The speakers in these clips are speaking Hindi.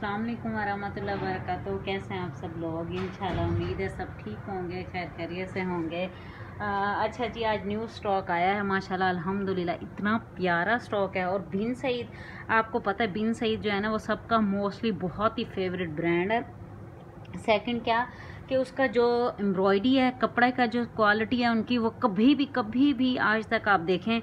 अल्लाम वरहमतुल्लाहि वबरकातुहू कैसे हैं आप सब लोग? इंशाल्लाह उम्मीद है सब ठीक होंगे खैर खैरियत से होंगे। आ, अच्छा जी आज न्यू स्टॉक आया है माशाल्लाह अल्हम्दुलिल्लाह इतना प्यारा स्टॉक है। और बिन सईद आपको पता है बिन सईद जो है ना वो सबका मोस्टली बहुत ही फेवरेट ब्रांड है। सेकंड क्या? कि उसका जो एम्ब्रॉयडरी है कपड़े का जो क्वालिटी है उनकी वो कभी भी कभी भी आज तक आप देखें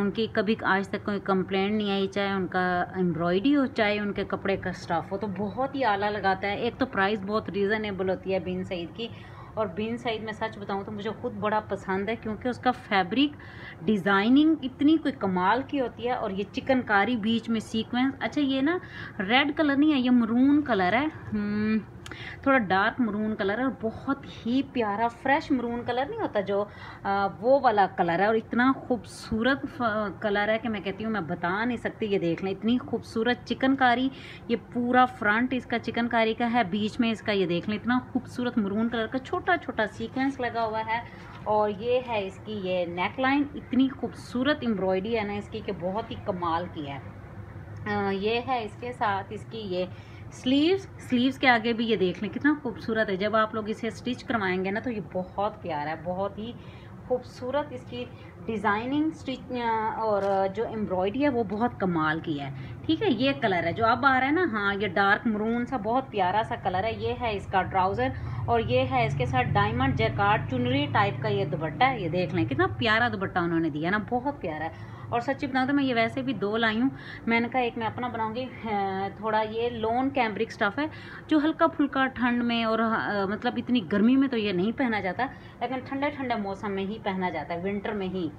उनकी कभी आज तक कोई कंप्लेंट नहीं आई चाहे उनका एम्ब्रॉयडरी हो चाहे उनके कपड़े का स्टाफ हो तो बहुत ही आला लगाता है। एक तो प्राइस बहुत रीज़नेबल होती है बिन सईद की। और बिन साइड में सच बताऊँ तो मुझे खुद बड़ा पसंद है क्योंकि उसका फैब्रिक डिज़ाइनिंग इतनी कोई कमाल की होती है और ये चिकनकारी बीच में सीक्वेंस अच्छा ये ना रेड कलर नहीं है ये मरून कलर है। हम्म, थोड़ा डार्क मरून कलर है और बहुत ही प्यारा फ्रेश मरून कलर नहीं होता जो आ, वो वाला कलर है और इतना खूबसूरत कलर है कि मैं कहती हूँ मैं बता नहीं सकती ये देख लें इतनी खूबसूरत चिकनकारी ये पूरा फ्रंट इसका चिकनकारी का है बीच में इसका ये देख लें इतना खूबसूरत मरून कलर का छोटा छोटा सीक्वेंस लगा हुआ है और ये है इसकी ये नेक लाइन इतनी खूबसूरत एम्ब्रॉयडरी है ना इसकी कि बहुत ही कमाल की है। आ, ये है इसके साथ इसकी ये स्लीव्स स्लीव्स के आगे भी ये देख लें, कितना खूबसूरत है। जब आप लोग इसे स्टिच करवाएँगे ना तो ये बहुत प्यारा है, बहुत ही खूबसूरत इसकी डिज़ाइनिंग, स्टिच और जो एम्ब्रॉयडरी है, वो बहुत कमाल की है। ठीक है, ये कलर है, जो अब आ रहा है ना हाँ ये डार्क मरून सा, बहुत प्यारा सा कलर है। ये है इसका ट्राउज़र और ये है इसके साथ डायमंड जैकार्ड, चुनरी टाइप का ये दुपट्टा है। ये देख लें, कितना प्यारा दुपट्टा उन्होंने दिया ना, बहुत प्यारा है। और सच्ची बताऊँ तो मैं ये वैसे भी दो लाई हूँ। मैंने कहा, एक मैं अपना बनाऊँगी थोड़ा ये लोन कैम्ब्रिक स्टफ़ है, जो हल्का फुल्का ठंड में और मतलब इतनी गर्मी में तो ये नहीं पहना जाता, लेकिन ठंडे ठंडे मौसम में ही पहना जाता है विंटर में ही।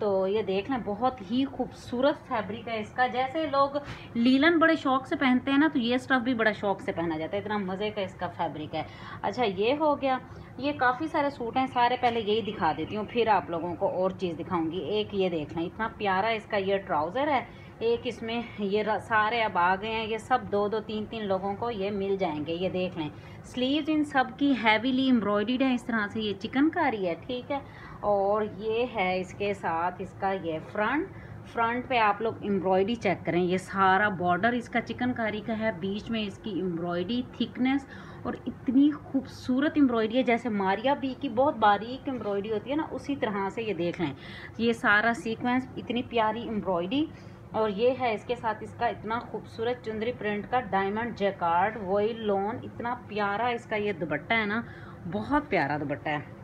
तो ये देख लें बहुत ही खूबसूरत फैब्रिक है इसका। जैसे लोग लीलन बड़े शौक से पहनते हैं ना तो ये स्टफ़ भी बड़ा शौक से पहना जाता है। इतना मज़े का इसका फैब्रिक है। अच्छा ये हो गया। ये काफ़ी सारे सूट हैं, सारे पहले यही दिखा देती हूँ, फिर आप लोगों को और चीज़ दिखाऊँगी। एक ये देख लें, इतना प्यारा इसका ये ट्राउज़र है। एक इसमें ये सारे अब आ गए हैं। ये सब दो दो, तीन तीन लोगों को ये मिल जाएँगे। ये देख लें स्लीव्स इन सब की हैवीली एम्ब्रॉयड है। इस तरह से ये चिकनकारी है, ठीक है? और ये है इसके साथ इसका ये फ्रंट फ्रंट पे आप लोग एम्ब्रॉयडरी चेक करें। ये सारा बॉर्डर इसका चिकनकारी का है। बीच में इसकी एम्ब्रॉयडरी थिकनेस और इतनी खूबसूरत एम्ब्रॉयडरी है, जैसे मारिया बी की बहुत बारीक एम्ब्रॉयडरी होती है ना, उसी तरह से ये देख लें। ये सारा सीक्वेंस इतनी प्यारी एम्ब्रॉयडरी और ये है इसके साथ इसका इतना खूबसूरत चुंदरी प्रिंट का डायमंड जैकार्ड वॉइल लोन इतना प्यारा इसका ये दुपट्टा है ना, बहुत प्यारा दुपट्टा है।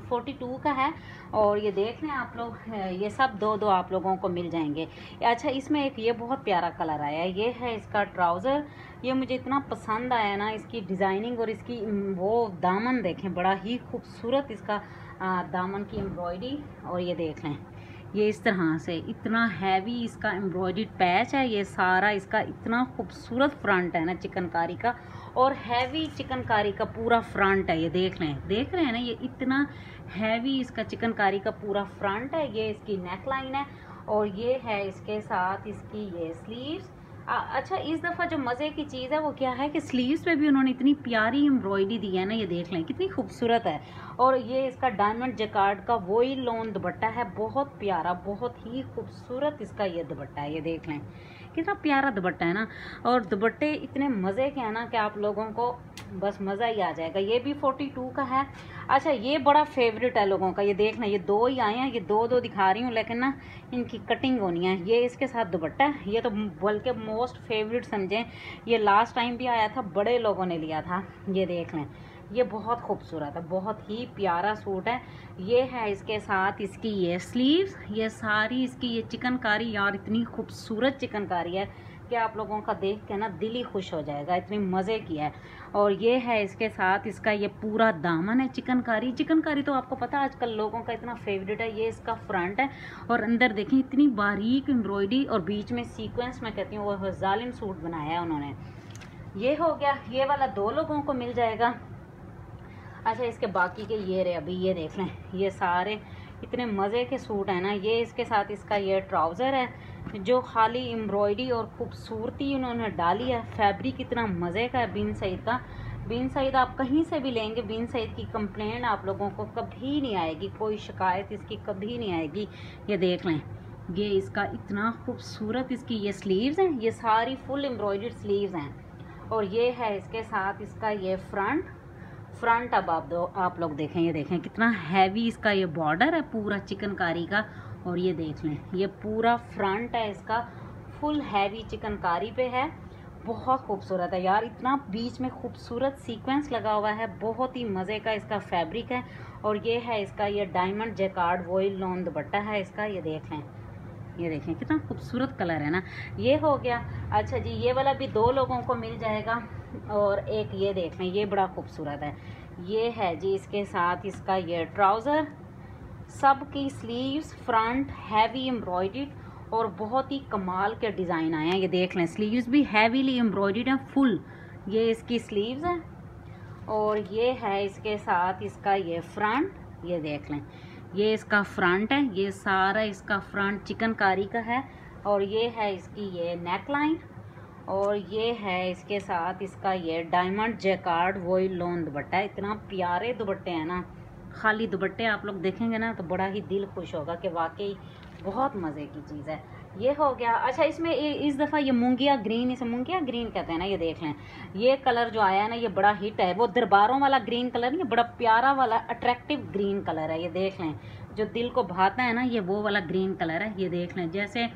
फोर्टी टू का है और ये देख लें आप लोग, ये सब दो दो आप लोगों को मिल जाएँगे। अच्छा इसमें एक ये बहुत प्यारा कलर आया, ये है इसका ट्राउज़र। ये मुझे इतना पसंद आया ना, इसकी डिज़ाइनिंग और इसकी, वो दामन देखें, बड़ा ही खूबसूरत इसका दामन की एम्ब्रॉयडरी। और ये देख लें, ये इस तरह से इतना हैवी इसका एम्ब्रॉयड पैच है, ये सारा इसका इतना खूबसूरत फ्रंट है ना चिकनकारी का। और हैवी चिकनकारी का पूरा फ्रंट है, ये देख रहे हैं। देख रहे हैं ना, ये इतना हैवी इसका चिकनकारी का पूरा फ्रंट है, ये इसकी नेक लाइन है और ये है इसके साथ इसकी ये स्लीव्स अच्छा इस दफ़ा जो मज़े की चीज़ है, वो क्या है कि स्लीव्स पे भी उन्होंने इतनी प्यारी एम्ब्रॉयडरी दी है ना, ये देख लें, कितनी खूबसूरत है। और ये इसका डायमंड जकार्ड का वही लोन दुपट्टा है, बहुत प्यारा, बहुत ही खूबसूरत इसका ये दुपट्टा है, ये देख लें। कितना प्यारा दुपट्टा है ना, और दुपट्टे इतने मज़े के हैं ना कि आप लोगों को बस मज़ा ही आ जाएगा। ये भी फोर्टी टू का है। अच्छा ये बड़ा फेवरेट है लोगों का, ये देखना ये दो ही आए हैं, ये दो दो दिखा रही हूँ, लेकिन ना, इनकी कटिंग होनी है। ये इसके साथ दुपट्टा है, ये तो बल्कि मोस्ट फेवरेट समझें, ये लास्ट टाइम भी आया था, बड़े लोगों ने लिया था, ये देख लें। ये बहुत खूबसूरत है, बहुत ही प्यारा सूट है। ये है इसके साथ इसकी ये स्लीव्स ये सारी इसकी ये चिकनकारी, यार इतनी खूबसूरत चिकनकारी है। कि आप लोगों का देख के ना दिल ही खुश हो जाएगा, इतनी मज़े की है। और ये है इसके साथ इसका ये पूरा दामन है चिकनकारी। चिकनकारी तो आपको पता है आजकल लोगों का इतना फेवरेट है, ये इसका फ्रंट है। और अंदर देखें, इतनी बारीक एम्ब्रॉयडरी और बीच में सीक्वेंस मैं कहती हूँ, वो जालिम सूट बनाया है उन्होंने। ये हो गया, ये वाला दो लोगों को मिल जाएगा। अच्छा इसके बाकी के ये रहे, अभी ये देख लें, ये सारे इतने मज़े के सूट हैं ना, ये इसके साथ इसका ये ट्राउज़र है। जो खाली एम्ब्रॉयडरी और खूबसूरती उन्होंने डाली है। फैब्रिक इतना मज़े का है, बिन सईद का। बिन सईद, आप कहीं से भी लेंगे, बिन सईद की कंप्लेंट आप लोगों को कभी नहीं आएगी। कोई शिकायत इसकी कभी नहीं आएगी। ये देख लें, ये इसका इतना खूबसूरत इसकी ये स्लीव्स हैं, ये सारी फुल एम्ब्रॉयड स्लीव्स हैं। और ये है इसके साथ इसका ये फ्रंट फ्रंट अब आप दो, आप लोग देखें, ये देखें कितना हैवी इसका ये बॉर्डर है, पूरा चिकनकारी का। और ये देख लें, ये पूरा फ्रंट है इसका फुल हैवी चिकनकारी पे है। बहुत खूबसूरत है यार, इतना बीच में खूबसूरत सीक्वेंस लगा हुआ है, बहुत ही मज़े का इसका फैब्रिक है। और ये है इसका, ये diamond jacquard voile lawn dupatta है इसका, ये देख लें, ये देखें कितना खूबसूरत कलर है ना। ये हो गया अच्छा जी, ये वाला भी दो लोगों को मिल जाएगा, और एक ये देख लें, ये बड़ा खूबसूरत है। ये है जी इसके साथ इसका ये ट्राउज़र सब की स्लीव्स फ्रंट हैवी एम्ब्रॉयड और बहुत ही कमाल के डिज़ाइन आए हैं, ये देख लें स्लीव्स भी हैवीली एम्ब्रॉयड हैं फुल ये इसकी स्लीव्स हैं और ये है इसके साथ इसका ये फ्रंट ये देख लें। ये इसका फ्रंट है, ये सारा इसका फ्रंट चिकनकारी का है और ये है इसकी ये नेक लाइन और ये है इसके साथ इसका ये डायमंड जैकार्ड वही लोन दुपट्टा इतना प्यारे दुपट्टे हैं ना। खाली दुपट्टे आप लोग देखेंगे ना तो बड़ा ही दिल खुश होगा कि वाकई बहुत मज़े की चीज़ है। ये हो गया। अच्छा इसमें इस दफ़ा ये मूंगिया ग्रीन, इसे मूंगिया ग्रीन कहते हैं ना, ये देख लें। ये कलर जो आया है ना, ये बड़ा हिट है। वो दरबारों वाला ग्रीन कलर नहीं, बड़ा प्यारा वाला, अट्रैक्टिव ग्रीन कलर है, ये देख लें। जो दिल को भाता है ना, ये वो वाला ग्रीन कलर है, ये देख लें। जैसे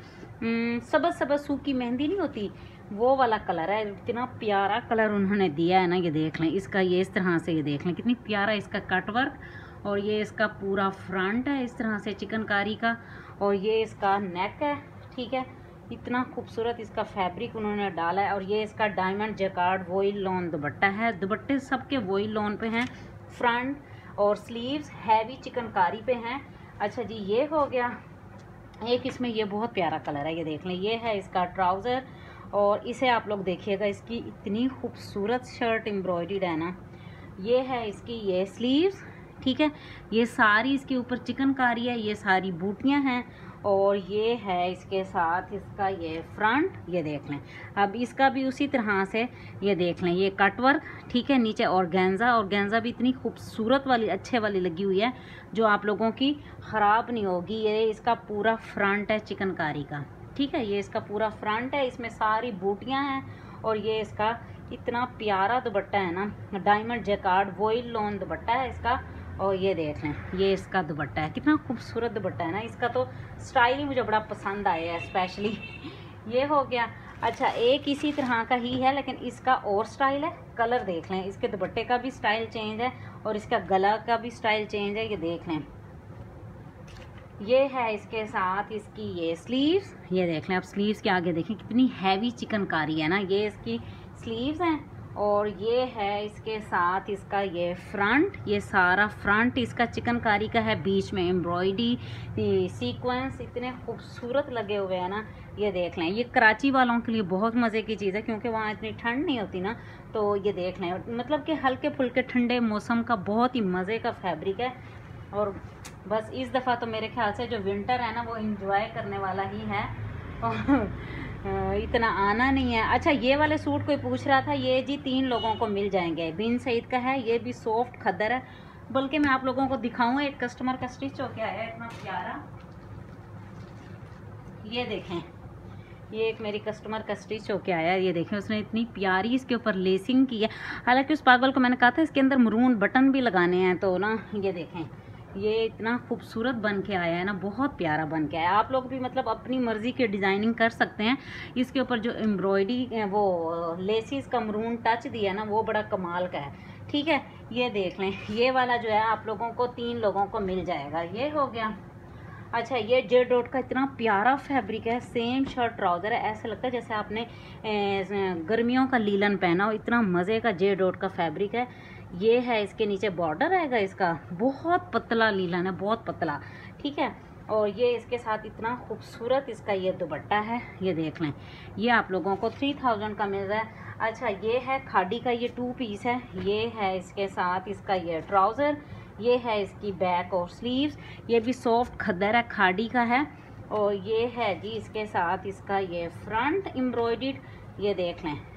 सबज सबज सूखी मेहंदी नहीं होती, वो वाला कलर है। इतना प्यारा कलर उन्होंने दिया है ना, ये देख लें। इसका ये इस तरह से ये देख लें। कितनी प्यारा इसका कटवर्क और ये इसका पूरा फ्रंट है इस तरह से चिकनकारी का और ये इसका नेक है, ठीक है? इतना खूबसूरत इसका फैब्रिक उन्होंने डाला है और ये इसका diamond jacquard voile lawn dupatta है। दुपट्टे सबके वोइल लॉन पे हैं फ्रंट और स्लीव्स हैवी चिकनकारी पे हैं। अच्छा जी, ये हो गया। एक इसमें ये बहुत प्यारा कलर है, ये देख लें। ये है इसका ट्राउज़र और इसे आप लोग देखिएगा, इसकी इतनी खूबसूरत शर्ट एम्ब्रॉयड है ना। ये है इसकी ये स्लीव्स ठीक है? ये सारी इसके ऊपर चिकनकारी है, ये सारी बूटियाँ हैं और ये है इसके साथ इसका ये फ्रंट, ये देख लें। अब इसका भी उसी तरह से ये देख लें, ये कटवर्क ठीक है? नीचे और गेंजा और गेंजा भी इतनी खूबसूरत वाली, अच्छे वाली लगी हुई है, जो आप लोगों की ख़राब नहीं होगी। ये इसका पूरा फ्रंट है चिकनकारी का, ठीक है? ये इसका पूरा फ्रंट है, इसमें सारी बूटियाँ हैं और ये इसका इतना प्यारा दुपट्टा है ना, diamond jacquard, voile lawn dupatta है इसका। और ये देख लें, ये इसका दुपट्टा है। कितना खूबसूरत दुपट्टा है ना, इसका तो स्टाइल ही मुझे बड़ा पसंद आया है स्पेशली ये हो गया। अच्छा एक इसी तरह का ही है, लेकिन इसका और स्टाइल है। कलर देख लें, इसके दुपट्टे का भी स्टाइल चेंज है और इसका गला का भी स्टाइल चेंज है, ये देख लें। ये है इसके साथ इसकी ये स्लीव्स ये देख लें, आप स्लीव्स के आगे देखें कितनी हैवी चिकनकारी है ना, ये इसकी स्लीव्स हैं। और ये है इसके साथ इसका ये फ्रंट ये सारा फ्रंट इसका चिकनकारी का है, बीच में एम्ब्रॉयडरी सीक्वेंस इतने खूबसूरत लगे हुए हैं ना, ये देख लें। ये कराची वालों के लिए बहुत मज़े की चीज़ है, क्योंकि वहाँ इतनी ठंड नहीं होती ना तो ये देख लें। मतलब कि हल्के फुल्के ठंडे मौसम का बहुत ही मज़े का फैब्रिक है। और बस इस दफ़ा तो मेरे ख्याल से जो विंटर है ना, वो इंजॉय करने वाला ही है। और इतना आना नहीं है। अच्छा ये वाले सूट कोई पूछ रहा था, ये जी तीन लोगों को मिल जाएँगे। बिन सईद का है, ये भी सॉफ्ट खदर है। बल्कि मैं आप लोगों को दिखाऊँ, एक कस्टमर का स्टिच होके आया इतना प्यारा। ये देखें, ये एक मेरी कस्टमर का स्टिच होके आया ये देखें, उसने इतनी प्यारी इसके ऊपर लेसिंग की है। हालाँकि उस पागल को मैंने कहा था, इसके अंदर मरून बटन भी लगाने हैं तो ना, ये देखें। ये इतना खूबसूरत बन के आया है ना, बहुत प्यारा बन के आया आप लोग भी मतलब अपनी मर्ज़ी के डिज़ाइनिंग कर सकते हैं। इसके ऊपर जो एम्ब्रॉयडरी वो, लेसिस का मरून टच दिया है ना, वो बड़ा कमाल का है। ठीक है, ये देख लें। ये वाला जो है, आप लोगों को, तीन लोगों को मिल जाएगा। ये हो गया। अच्छा ये जे डॉट का इतना प्यारा फैब्रिक है, सेम शर्ट ट्राउज़र है। ऐसा लगता है जैसे आपने गर्मियों का लीलन पहना हो। इतना मज़े का जे डॉट का फैब्रिक है। ये है इसके नीचे बॉर्डर आएगा इसका। बहुत पतला लीला है, बहुत पतला। ठीक है? और ये इसके साथ इतना खूबसूरत इसका ये दुपट्टा है, ये देख लें। ये आप लोगों को थ्री थाउज़ेंड का मिल रहा है। अच्छा ये है खाड़ी का ये टू पीस है। ये है इसके साथ इसका ये ट्राउज़र ये है इसकी बैक और स्लीव्स ये भी सॉफ्ट खदर है, खाड़ी का है। और ये है जी इसके साथ इसका ये फ्रंट एम्ब्रॉयड ये देख लें।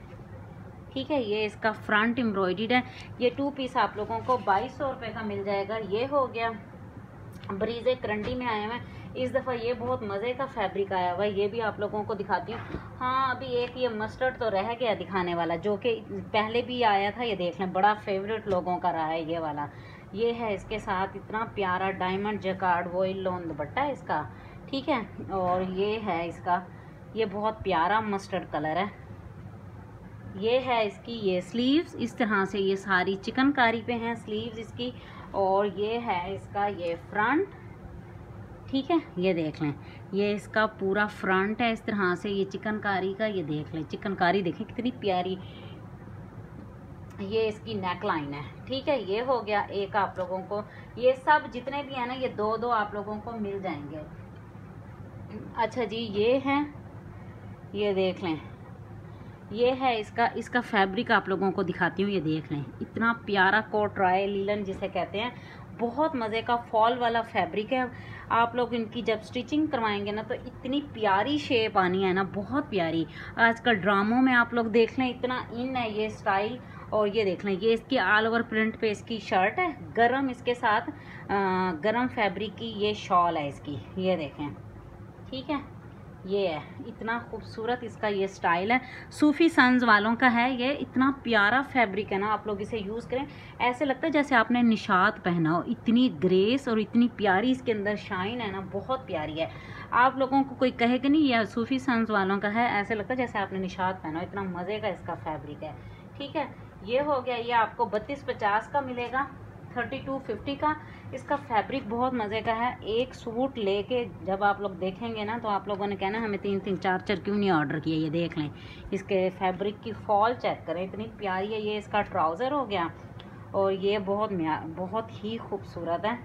ठीक है, ये इसका फ्रंट एम्ब्रॉयड है। ये टू पीस आप लोगों को बाईस सौ रुपये का मिल जाएगा। ये हो गया। ब्रीजे करंडी में आए हुए इस दफ़ा ये बहुत मज़े का फैब्रिक आया हुआ है। ये भी आप लोगों को दिखाती हूँ। हाँ अभी एक ये मस्टर्ड तो रह गया दिखाने वाला, जो कि पहले भी आया था। ये देख लें, बड़ा फेवरेट लोगों का रहा है ये वाला। ये है इसके साथ इतना प्यारा डायमंड जकार्ड वो लोन दुपट्टा है इसका। ठीक है, और ये है इसका। ये बहुत प्यारा मस्टर्ड कलर है। ये है इसकी, ये स्लीव्स इस तरह से ये सारी चिकनकारी पे हैं स्लीव्स इसकी, और ये है इसका ये फ्रंट ठीक है? ये देख लें, ये इसका पूरा फ्रंट है, इस तरह से ये चिकनकारी का, ये देख लें, चिकनकारी देखें कितनी प्यारी। ये इसकी नेक लाइन है, ठीक है? ये हो गया एक आप लोगों को, ये सब जितने भी हैं ना, ये दो दो आप लोगों को मिल जाएँगे। अच्छा जी, ये है, ये देख लें। ये है इसका इसका फैब्रिक आप लोगों को दिखाती हूँ, ये देख लें। इतना प्यारा कोट राय, लीलन जिसे कहते हैं, बहुत मज़े का फॉल वाला फैब्रिक है। आप लोग इनकी जब स्टिचिंग करवाएँगे ना तो इतनी प्यारी शेप आनी है ना, बहुत प्यारी। आजकल ड्रामों में आप लोग देख लें, इतना इन है ये स्टाइल और ये देख लें, ये इसकी ऑल ओवर प्रिंट पे इसकी शर्ट है। गरम इसके साथ गरम फैब्रिक की ये शॉल है इसकी, ये देखें। ठीक है? ये है, इतना खूबसूरत इसका ये स्टाइल है। सूफी सन्स वालों का है ये, इतना प्यारा फैब्रिक है ना, आप लोग इसे यूज़ करें। ऐसे लगता है जैसे आपने निशात पहना हो। इतनी ग्रेस और इतनी प्यारी इसके अंदर शाइन है ना, बहुत प्यारी है। आप लोगों को कोई कहे कि नहीं, यह सूफी सन्स वालों का है, ऐसे लगता है जैसे आपने निशात पहना हो। इतना मज़े का इसका फैब्रिक है। ठीक है, ये हो गया, ये आपको बत्तीस पचास का मिलेगा, थर्टी टू फिफ्टी का। इसका फैब्रिक बहुत मज़े का है। एक सूट लेके जब आप लोग देखेंगे ना तो आप लोगों ने कहना, हमें तीन तीन, चार चार क्यों नहीं ऑर्डर किया? ये देख लें। इसके फैब्रिक की फॉल चेक करें। इतनी प्यारी है ये, इसका ट्राउज़र हो गया। और ये बहुत बहुत ही खूबसूरत है।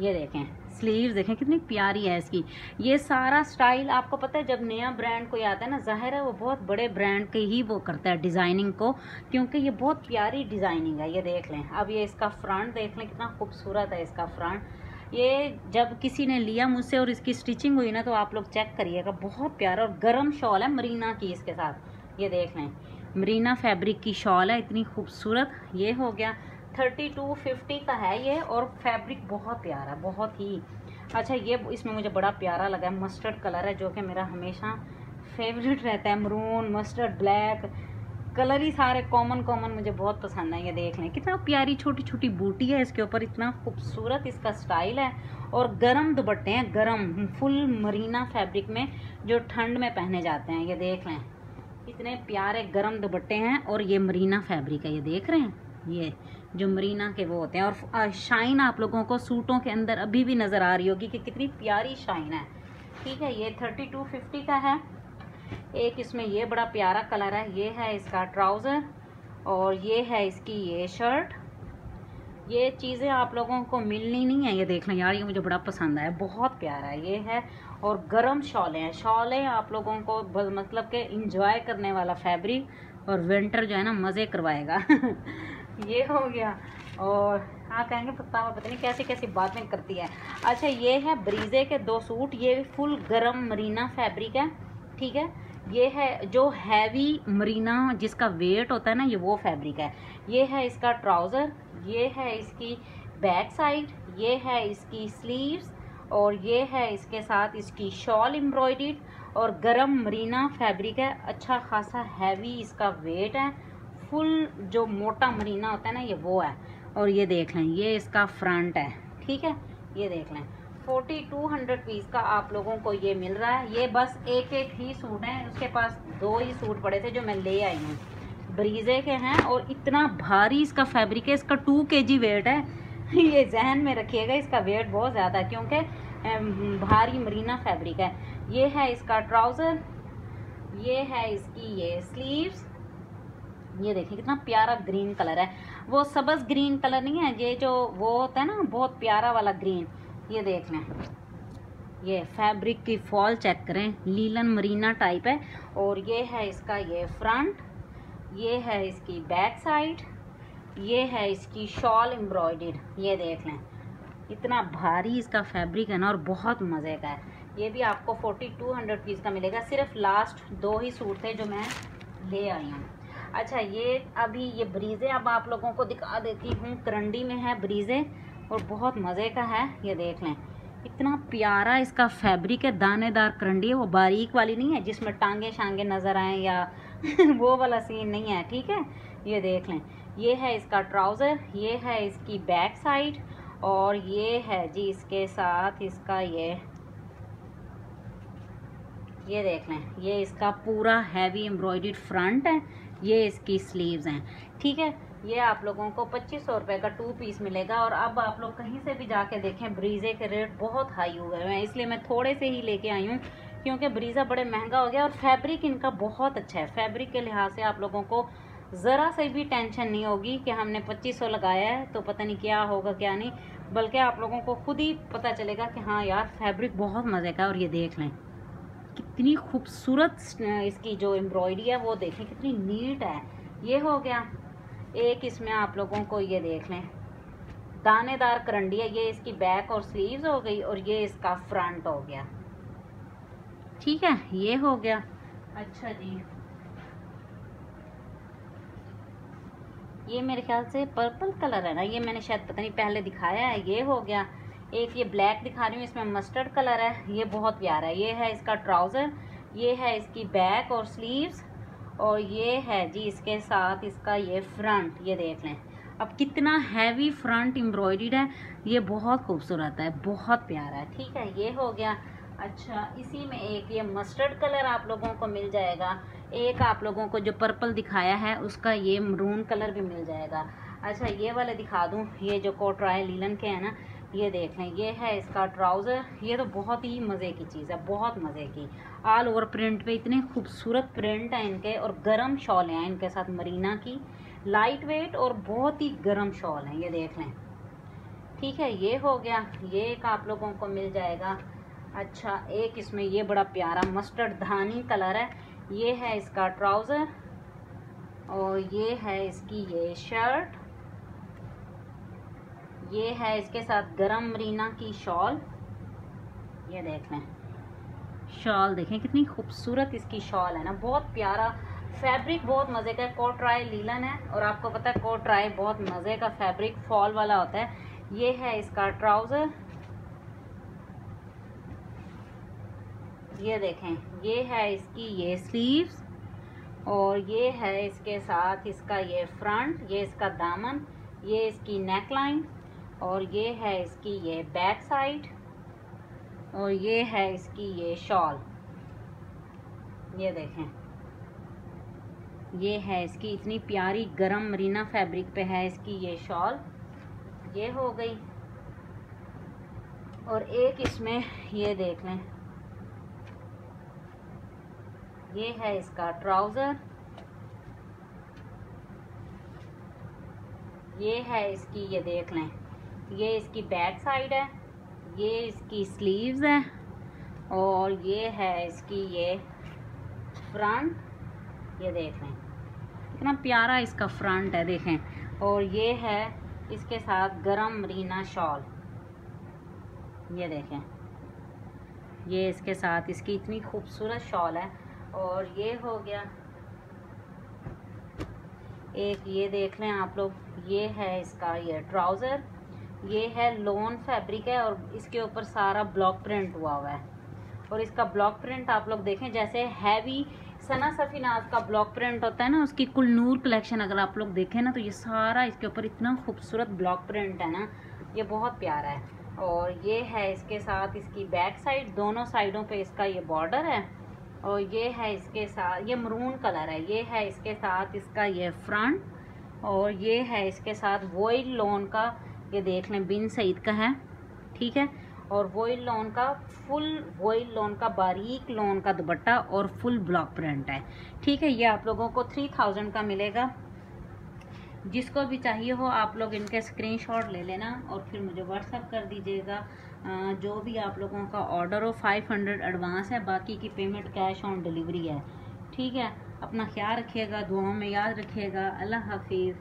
ये देखें। स्लीव्स देखें कितनी प्यारी है इसकी। ये सारा स्टाइल आपको पता है, जब नया ब्रांड कोई आता है ना, ज़ाहिर है वो बहुत बड़े ब्रांड के ही वो करता है डिज़ाइनिंग को, क्योंकि ये बहुत प्यारी डिज़ाइनिंग है, ये देख लें। अब ये इसका फ्रंट देख लें, कितना खूबसूरत है इसका फ्रंट ये जब किसी ने लिया मुझसे और इसकी स्टिचिंग हुई ना तो आप लोग चेक करिएगा, बहुत प्यारा और गर्म शॉल है, मरीना की इसके साथ। ये देख लें, मरीना फैब्रिक की शॉल है, इतनी खूबसूरत, ये हो गया। थर्टी टू फिफ्टी का है ये और फैब्रिक बहुत प्यारा, बहुत ही। अच्छा ये इसमें मुझे बड़ा प्यारा लगा है मस्टर्ड कलर है, जो कि मेरा हमेशा फेवरेट रहता है। मरून मस्टर्ड ब्लैक कलर ही सारे कॉमन कॉमन मुझे बहुत पसंद है ये देख लें। कितना प्यारी छोटी छोटी बूटी है इसके ऊपर, इतना खूबसूरत इसका स्टाइल है। और गरम दुबट्टे हैं, गरम फुल मरीना फैब्रिक में जो ठंड में पहने जाते हैं, ये देख लें। इतने प्यारे गरम दुबट्टे हैं और ये मरीना फैब्रिक है, ये देख रहे हैं? ये जो मरीना के वो होते हैं। और शाइन आप लोगों को सूटों के अंदर अभी भी नज़र आ रही होगी कि कितनी प्यारी शाइन है। ठीक है, ये थर्टी टू फिफ्टी का है। एक इसमें ये बड़ा प्यारा कलर है, ये है इसका ट्राउज़र और ये है इसकी ये शर्ट। ये चीज़ें आप लोगों को मिलनी नहीं है, ये देख लें यार, ये मुझे बड़ा पसंद आया, बहुत प्यारा है, ये है। और गर्म शॉलें हैं, शॉलें आप लोगों को मतलब के इंजॉय करने वाला फैब्रिक और विंटर जो है ना, मज़े करवाएगा। ये हो गया। और हाँ कहेंगे पता नहीं कैसी कैसी बातें करती है। अच्छा ये है ब्रीजे के दो सूट। ये फुल गरम मरीना फैब्रिक है, ठीक है? ये है जो हैवी मरीना जिसका वेट होता है ना, ये वो फैब्रिक है। ये है इसका ट्राउज़र, ये है इसकी बैक साइड, ये है इसकी स्लीव्स, और ये है इसके साथ इसकी शॉल एम्ब्रॉयड और गरम मरीना फैब्रिक है अच्छा खासा हैवी इसका वेट है। फुल जो मोटा मरीना होता है ना, ये वो है। और ये देख लें, ये इसका फ्रंट है, ठीक है? ये देख लें फोर्टी टू हंड्रेड पीस का आप लोगों को ये मिल रहा है। ये बस एक एक ही सूट है, उसके पास दो ही सूट पड़े थे जो मैं ले आई हूँ। ब्रीजे के हैं और इतना भारी इसका फैब्रिक है, इसका टू के जी वेट है। ये जहन में रखिएगा, इसका वेट बहुत ज़्यादा है, क्योंकि भारी मरीना फैब्रिक है। ये है इसका ट्राउज़र ये है इसकी ये स्लीव्स ये देखिए, कितना प्यारा ग्रीन कलर है। वो सबस ग्रीन कलर नहीं है, ये जो वो होता है ना, बहुत प्यारा वाला ग्रीन ये देख लें। ये फैब्रिक की फॉल चेक करें, लीलन मरीना टाइप है। और ये है इसका ये फ्रंट ये है इसकी बैक साइड ये है इसकी शॉल एम्ब्रॉयड ये देख लें। इतना भारी इसका फैब्रिक है ना, और बहुत मज़े का है। ये भी आपको फोर्टी टू हंड्रेड पीस का मिलेगा। सिर्फ़ लास्ट दो ही सूट थे जो मैं ले आई हूँ। अच्छा ये अभी ये ब्रीज़े अब आप लोगों को दिखा देती हूँ। करंडी में है ब्रीज़े और बहुत मज़े का है, ये देख लें। इतना प्यारा इसका फैब्रिक है, दानेदार करंडी है, वो बारीक वाली नहीं है, जिसमें टांगे शांगे नज़र आए या वो वाला सीन नहीं है, ठीक है? ये देख लें। ये है इसका ट्राउज़र, ये है इसकी बैक साइड और ये है जी इसके साथ इसका ये ये देख लें। ये इसका पूरा हैवी एम्ब्रॉयड फ्रंट है। ये इसकी स्लीव्स हैं। ठीक है? ये आप लोगों को पच्चीस सौ रुपये का टू पीस मिलेगा और अब आप लोग कहीं से भी जाके देखें ब्रीजे के रेट बहुत हाई हुए हैं। इसलिए मैं थोड़े से ही लेके आई हूँ, क्योंकि ब्रीज़ा बड़े महँगा हो गया और फैब्रिक इनका बहुत अच्छा है। फैब्रिक के लिहाज से आप लोगों को ज़रा से भी टेंशन नहीं होगी कि हमने पच्चीस सौ लगाया है तो पता नहीं क्या होगा, क्या नहीं। बल्कि आप लोगों को खुद ही पता चलेगा कि हाँ यार फैब्रिक बहुत मज़े का और ये देख लें। कितनी खूबसूरत इसकी जो एम्ब्रॉयडरी है, वो देखें, कितनी नीट है। ये हो गया। एक इसमें आप लोगों को ये देख लें। दानेदार करंडी है। ये इसकी बैक और स्लीव्स हो गई और ये इसका फ्रंट हो गया। ठीक है, ये हो गया। अच्छा जी। ये मेरे ख्याल से पर्पल कलर है ना? ये मैंने शायद पता नहीं, पहले दिखाया है। ये हो गया। एक ये ब्लैक दिखा रही हूँ, इसमें मस्टर्ड कलर है, ये बहुत प्यारा है। ये है इसका ट्राउज़र ये है इसकी बैक और स्लीव्स और ये है जी इसके साथ इसका ये फ्रंट ये देख लें। अब कितना हैवी फ्रंट एम्ब्रॉयड है, ये बहुत खूबसूरत है, बहुत प्यारा है, ठीक है? ये हो गया। अच्छा इसी में एक ये मस्टर्ड कलर आप लोगों को मिल जाएगा। एक आप लोगों को जो पर्पल दिखाया है, उसका ये मरून कलर भी मिल जाएगा। अच्छा ये वाले दिखा दूँ, ये जो कोटराय लीलन के हैं ना ये देख लें, ये है इसका ट्राउज़र। ये तो बहुत ही मज़े की चीज़ है, बहुत मज़े की। ऑल ओवर प्रिंट पे इतने खूबसूरत प्रिंट हैं इनके और गर्म शॉल हैं इनके साथ मरीना की। लाइट वेट और बहुत ही गर्म शॉल हैं, ये देख लें। ठीक है, ये हो गया। ये एक आप लोगों को मिल जाएगा। अच्छा एक इसमें ये बड़ा प्यारा मस्टर्ड धानी कलर है। ये है इसका ट्राउज़र और ये है इसकी ये शर्ट। ये है इसके साथ गरम मरीना की शॉल। ये देख लें। शॉल देखें, कितनी खूबसूरत इसकी शॉल है ना। बहुत प्यारा फैब्रिक, बहुत मज़े का। है कोटराय लीलन है और आपको पता है कोटराय बहुत मज़े का फैब्रिक फॉल वाला होता है। ये है इसका ट्राउज़र। ये देखें, ये है इसकी ये स्लीव्स और ये है इसके साथ इसका ये फ्रंट ये इसका दामन, ये इसकी नेकलाइन और ये है इसकी ये बैक साइड और ये है इसकी ये शॉल। ये देखें। ये है इसकी इतनी प्यारी गरम मरीना फैब्रिक पे है इसकी ये शॉल। ये हो गई। और एक इसमें ये देख। लें ये है इसका ट्राउज़र। ये है इसकी ये देख लें। ये इसकी बैक साइड है, ये इसकी स्लीव्स है और ये है इसकी ये फ्रंट, ये देख लें। कितना प्यारा इसका फ्रंट है, देखें। और ये है इसके साथ गरम मरीना शॉल। ये देखें। ये इसके साथ इसकी इतनी खूबसूरत शॉल है। और ये हो गया। एक ये देख लें आप लोग, ये है इसका ये ट्राउज़र। ये है लोन फैब्रिक है और इसके ऊपर सारा ब्लॉक प्रिंट हुआ हुआ है। और इसका ब्लॉक प्रिंट आप लोग देखें, जैसे हैवी सना सफीनाज का ब्लॉक प्रिंट होता है ना, उसकी कुल नूर कलेक्शन अगर आप लोग देखें ना तो ये सारा इसके ऊपर इतना खूबसूरत ब्लॉक प्रिंट है ना, ये बहुत प्यारा है। और ये है इसके साथ इसकी बैक साइड दोनों साइडों पे इसका ये बॉर्डर है। और ये है इसके साथ, ये मरून कलर है, ये है इसके साथ इसका ये फ्रंट और ये है इसके साथ वोइल लोन का ये देख लें बिन सईद का है, ठीक है? और वोइल लोन का, फुल वोइल लोन का, बारीक लोन का दुपट्टा और फुल ब्लॉक प्रिंट है, ठीक है? ये आप लोगों को थ्री थाउज़ेंड का मिलेगा। जिसको भी चाहिए हो, आप लोग इनके स्क्रीनशॉट ले लेना और फिर मुझे व्हाट्सअप कर दीजिएगा। जो भी आप लोगों का ऑर्डर हो, फाइव हंड्रेड एडवांस है, बाकी की पेमेंट कैश ऑन डिलीवरी है, ठीक है? अपना ख्याल रखिएगा, दुआओं में याद रखिएगा, अल्लाह हाफिज़।